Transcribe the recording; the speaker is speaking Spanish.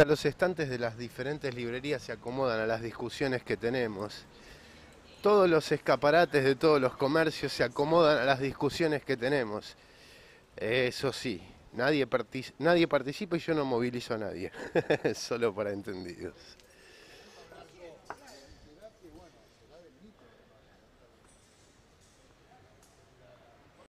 Hasta los estantes de las diferentes librerías se acomodan a las discusiones que tenemos. Todos los escaparates de todos los comercios se acomodan a las discusiones que tenemos. Eso sí, nadie, nadie participa y yo no movilizo a nadie. Solo para entendidos.